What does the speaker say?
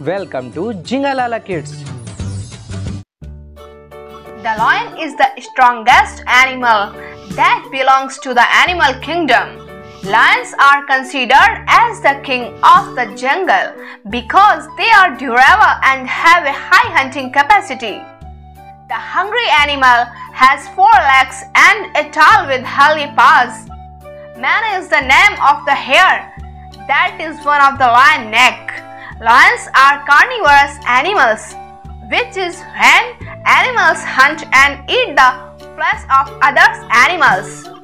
Welcome to Jinga Lala Kids. The lion is the strongest animal that belongs to the animal kingdom. Lions are considered as the king of the jungle because they are durable and have a high hunting capacity. The hungry animal has four legs and a tail with hairy paws. Man is the name of the hair. That is one of the lion neck. Lions are carnivorous animals, which is when animals hunt and eat the flesh of other animals.